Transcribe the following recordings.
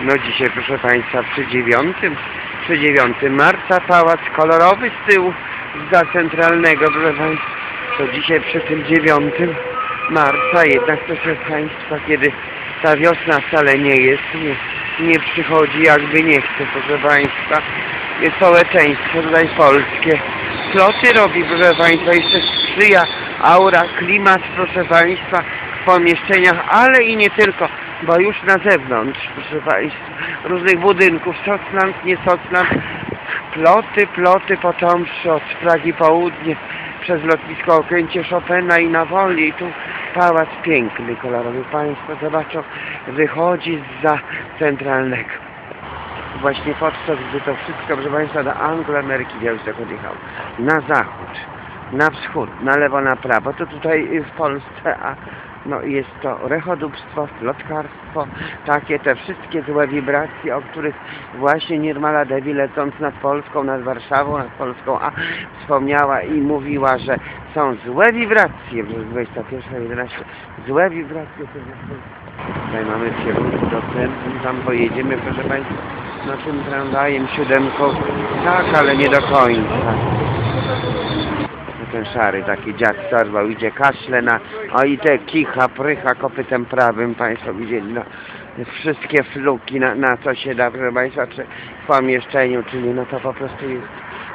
No dzisiaj, proszę Państwa, przy 9, przy 9 marca pałac kolorowy z tyłu za centralnego, proszę Państwa. To dzisiaj przy tym 9 marca, jednak proszę Państwa, kiedy ta wiosna wcale nie jest, nie, nie przychodzi jakby nie chce, proszę Państwa. Społeczeństwo tutaj polskie. Sloty robi, proszę Państwa, jeszcze sprzyja aura, klimat, proszę Państwa, w pomieszczeniach, ale i nie tylko, bo już na zewnątrz, proszę Państwa, różnych budynków, Socland, nie Socland, ploty, ploty, począwszy od Pragi Południe, przez lotnisko Okręcie Chopina i na Woli, i tu pałac piękny, kolorowy. Państwo zobaczą, wychodzi za centralnego. Właśnie podczas gdy to wszystko, proszę Państwa, do Angloameryki tak odjechał. Na zachód, na wschód, na lewo, na prawo, to tutaj w Polsce, a no jest to rechodubstwo, plotkarstwo, takie te wszystkie złe wibracje, o których właśnie Nirmala Devi lecąc nad Polską, nad Warszawą, nad Polską, a wspomniała i mówiła, że są złe wibracje, w 21.11, złe wibracje. Tutaj mamy kierunek do centrum, tam pojedziemy, proszę Państwa, na tym tramwajem, siódemką, tak, ale nie do końca. Ten szary taki dziad sorwał, idzie kaszle na, o i te kicha, prycha kopytem prawym, Państwo widzieli, no, wszystkie fluki, na, na co się da, proszę Państwa, czy w pomieszczeniu, czyli no to po prostu jest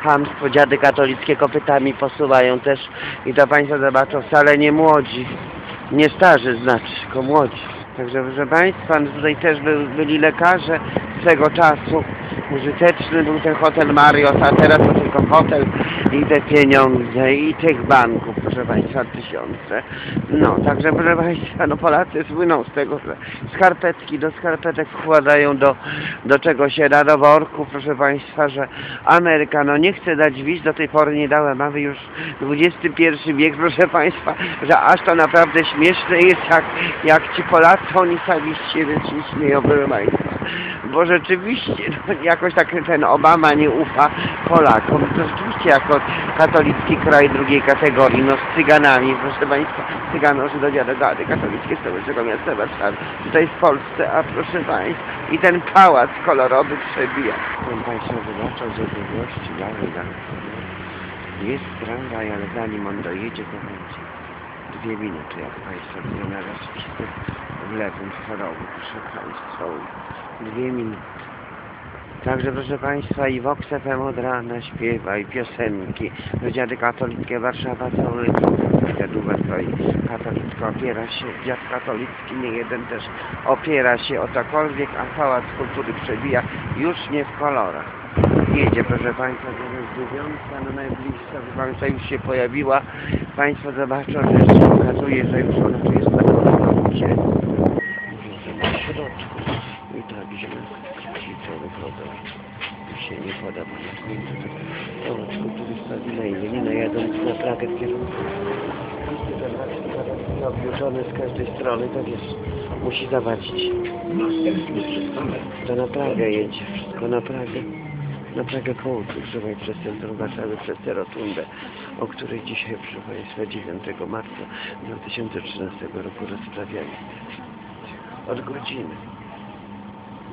hamstwo, dziady katolickie kopytami posuwają też i to Państwo zobaczą, wcale nie młodzi, nie starzy znaczy, tylko młodzi. Także proszę Państwa, no tutaj też by, byli lekarze swego czasu. Użyteczny był ten hotel Mariot, a teraz to tylko hotel i te pieniądze i tych banków, proszę Państwa, tysiące. No, także proszę Państwa, no Polacy słyną z tego, że skarpetki do skarpetek wkładają do, do czego się da, do worków, proszę Państwa, że Ameryka no nie chce dać wiz, do tej pory nie dała, mamy już XXI wiek, proszę Państwa, że aż to naprawdę śmieszne jest, jak, jak ci Polacy, oni sami z siebie śmieją, proszę Państwa, bo rzeczywiście, no, jakoś tak ten Obama nie ufa Polakom, to rzeczywiście jako katolicki kraj drugiej kategorii, no z Cyganami, proszę Państwa, Cyganorzy do Dziadogady, katolickie stołecznego miasta Warszawy, tutaj w Polsce, a proszę Państwa, i ten pałac kolorowy przebija. Ten Państwo zobaczą z odległości dalej, dalej. Jest tramwaj, ale zanim on dojedzie, to będzie dwie minuty, jak Państwo widzą na rozpisku w lewym rogu, proszę Państwa, dwie minuty. Także proszę Państwa i Vox FM od rana śpiewa i piosenki. No dziady katolickie Warszawa cały dziadówek to i katolicko opiera się, dziad katolicki nie jeden też opiera się o cokolwiek, a pałac kultury przebija już nie w kolorach. Jedzie proszę Państwa, to jest dziewiątka, no najbliższa, proszę Państwa już się pojawiła. Państwo zobaczą, że się okazuje, że już ona tu jest na powrocie. Na środku. I tak źle co wychodzą. Tu się nie podoba na końcu. Zobacz, kulturysta kolejny, nie najadąc na Pragę w kierunku. Objuczony z każdej strony, to wiesz, musi zawalić. To na Pragę jedzie, wszystko na Pragę. Na Pragę Kołtu, trzeba przez centrum Warszawy, przez tę rotundę, o której dzisiaj, proszę Państwa, 9 marca 2013 roku rozprawiali. Od godziny.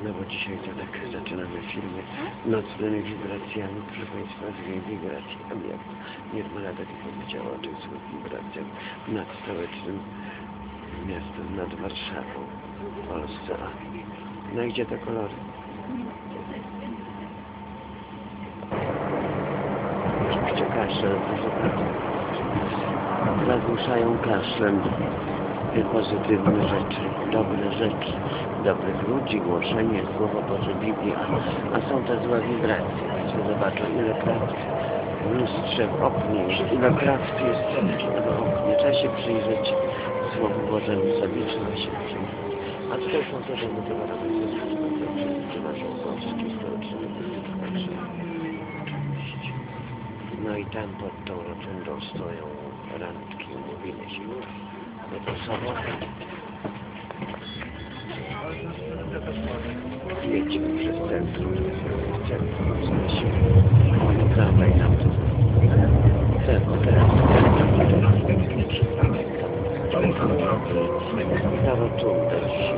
No bo dzisiaj to tak zaczynamy filmy nocnymi wibracjami, proszę Państwa, złymi wibracjami, jak Nirmala tak powiedziała o tych złych wibracjach nad stołecznym miastem, nad Warszawą, w Polsce. No i gdzie te kolory? Oczywiście kaszel, proszę Państwa, zagłuszają kaszlem pozytywne rzeczy, dobre rzeczy, dobrych ludzi, głoszenie Słowa Boże Biblii, a, są te złe wibracje. Państwo zobaczą, ile praw w lustrze, w oknie ile praw jest w oknie. Trzeba się przyjrzeć Słowu Bożemu, sobie trzeba się przyjrzeć. A tutaj są te domy towarowe, to czy naszą także oczywiście. No i tam pod tą rotundą stoją randki, umówimy się no to sobotę. Jedźmy przez centrum, centrum, żeby się o tramwaj nam tu. Ten, teraz, ta rotunda, rotunda.